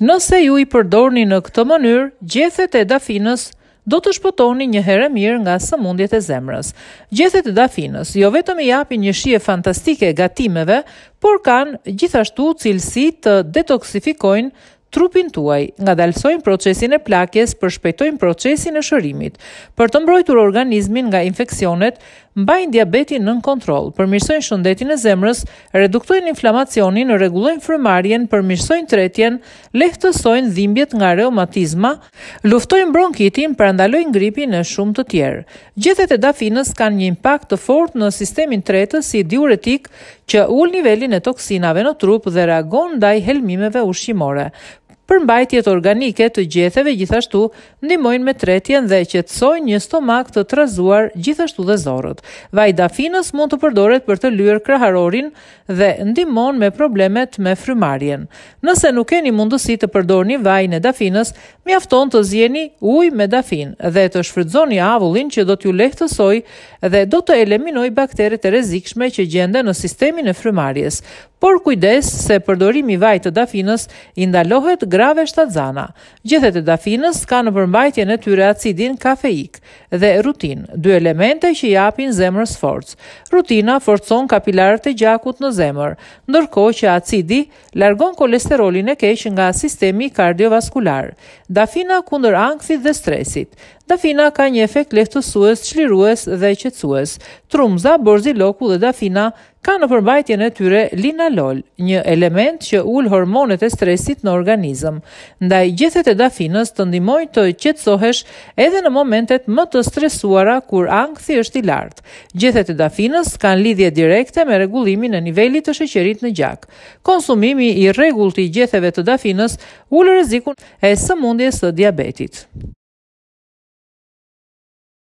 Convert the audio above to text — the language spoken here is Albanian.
Nëse ju i përdorni në këtë mënyrë, gjethet e dafinës do të shpëtoni një herë e mirë nga sëmundjet e zemrës. Gjethet e dafinës jo vetëm i japin një shije fantastike gatimeve, por kanë gjithashtu cilësi të detoksifikojnë trupin tuaj, ngadalësojnë procesin e plakjes, përshpejtojnë procesin e shërimit. Për të mbrojtur organizmin nga infeksionet, Mbajnë diabetin nën kontroll, përmirësojnë shëndetin e zemrës, reduktojnë inflamacionin, rregullojnë frymëmarrjen, përmirësojnë tretjen, lehtësojnë dhimbjet nga reumatizma, luftojnë bronkitin, parandalojnë gripin e shumë të tjerë. Gjethet e dafinës kanë një impakt të fortë në sistemin tretës si diuretik që ul nivelin e toksinave në trup dhe reagon ndaj helmimeve ushqimore. Përmbajtjet organike të gjetheve gjithashtu ndihmojnë me tretjen dhe qetësojnë një stomak të trazuar gjithashtu dhe zorrët. Vaji i dafinës mund të përdoret për të lyer kraharorin dhe ndihmon me problemet me frymëmarrjen. Nëse nuk keni mundësi të përdorni vajin e dafinës, mjafton të zieni ujë me dafinë dhe të shfrytëzoni avullin që do t'ju lehtësojë dhe do të eliminojë bakteret e rrezikshme që gjenden në sistemin e frymëmarrjes. Por kujdes se përdorimi i vajit të dafinës i ndalohet grave shtatzana. Gjethet e dafinës kanë në përmbajtjen e tyre acidin kafeik dhe rutin, dy elemente që i japin zemrës forcë. Rutina forcon kapilarët e gjakut në zemër, ndërkohë që acidi largon kolesterolin e keq nga sistemi kardiovaskular. Dafina kundër ankthit dhe stresit. Dafina ka një efekt lehtësues, çlirues dhe qetësues. Trumza, borziloku dhe dafina Kanë në përmbajtjen e tyre linalol, një element që ul hormonet e stresit në organizëm. Ndaj gjethet e dafinës të ndihmojnë të qetësohesh edhe në momentet më të stresuara kur ankthi është i lartë. Gjethet e dafinës kanë lidhje direkte me rregullimin e nivelit të sheqerit në gjak. Konsumimi i rregullt i gjetheve të dafinës ul rrezikun e sëmundjes së diabetit.